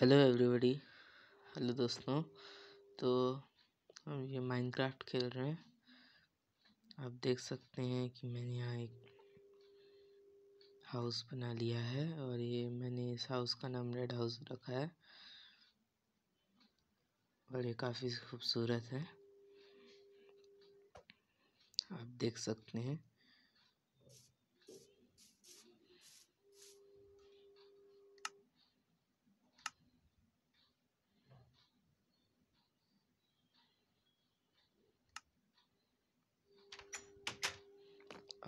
Hello everybody hello दोस्तों. तो हम ये माइनक्राफ्ट खेल रहे हैं। आप देख सकते हैं कि मैंने यहाँ एक हाउस बना लिया है और ये मैंने इस हाउस का नाम रेड हाउस रखा है। और ये काफ़ी खूबसूरत है। आप देख सकते हैं।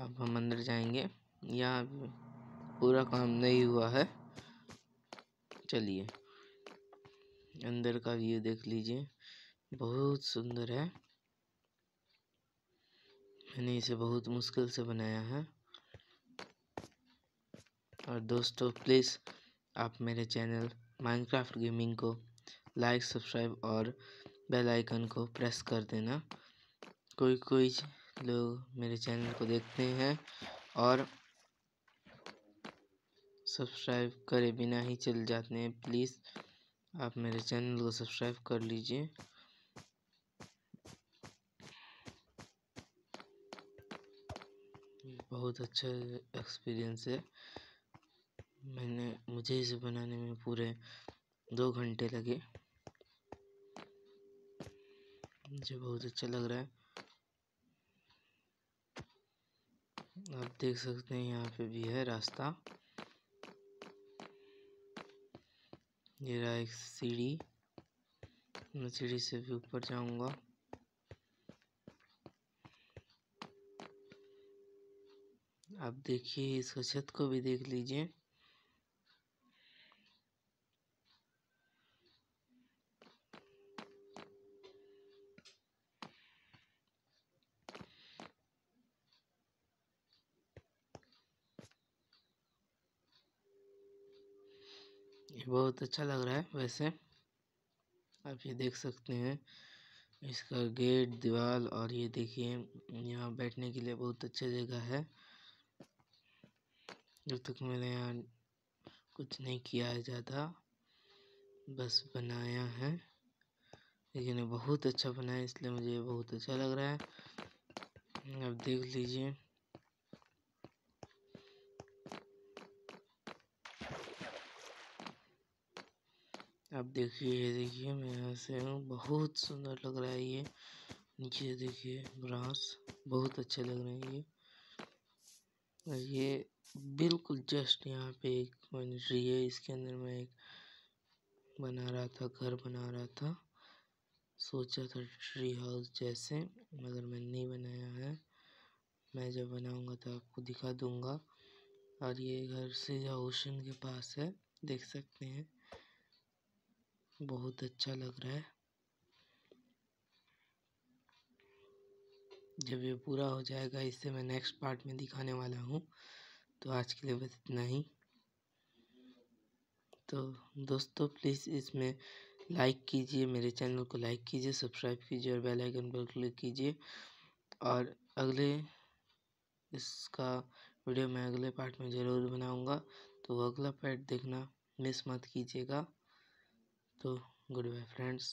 अब हम अंदर जाएँगे। यहाँ पूरा काम नहीं हुआ है। चलिए, अंदर का व्यू देख लीजिए। बहुत सुंदर है। मैंने इसे बहुत मुश्किल से बनाया है। और दोस्तों प्लीज़ आप मेरे चैनल माइनक्राफ्ट गेमिंग को लाइक सब्सक्राइब और बेल आइकन को प्रेस कर देना। कोई कोई लोग मेरे चैनल को देखते हैं और सब्सक्राइब करे बिना ही चल जाते हैं। प्लीज़ आप मेरे चैनल को सब्सक्राइब कर लीजिए। बहुत अच्छा एक्सपीरियंस है। मैंने, मुझे इसे बनाने में पूरे दो घंटे लगे। मुझे बहुत अच्छा लग रहा है। आप देख सकते हैं यहाँ पे भी है रास्ता। ये रहा एक सीढ़ी। मैं सीढ़ी से भी ऊपर जाऊँगा। आप देखिए इस छत को भी देख लीजिए ये बहुत अच्छा लग रहा है वैसे। आप ये देख सकते हैं, इसका गेट दीवार और ये देखिए, यहाँ बैठने के लिए बहुत अच्छी जगह है। जब तक मैंने यहाँ कुछ नहीं किया है ज़्यादा, बस बनाया है। लेकिन बहुत अच्छा बना है, इसलिए मुझे बहुत अच्छा लग रहा है। आप देख लीजिए। अब देखिए, ये देखिए मैं यहाँ से हूँ बहुत सुंदर लग रहा है ये। नीचे देखिए, ग्रास, बहुत अच्छे लग रहे हैं ये। और ये बिल्कुल जस्ट यहाँ पे एक ट्री है, इसके अंदर मैं एक बना रहा था, घर बना रहा था। सोचा था ट्री हाउस जैसे, मगर मैंने नहीं बनाया है। मैं जब बनाऊँगा तो आपको दिखा दूँगा। और ये घर से ओशन के पास है, देख सकते हैं। बहुत अच्छा लग रहा है। जब ये पूरा हो जाएगा इससे मैं नेक्स्ट पार्ट में दिखाने वाला हूँ। तो आज के लिए बस इतना ही। तो दोस्तों प्लीज़ इसमें लाइक कीजिए, मेरे चैनल को लाइक कीजिए सब्सक्राइब कीजिए और बेल आइकन पर क्लिक कीजिए। और अगले, इसका वीडियो मैं अगले पार्ट में ज़रूर बनाऊँगा। तो अगला पार्ट देखना मिस मत कीजिएगा। तो गुड बाय फ्रेंड्स।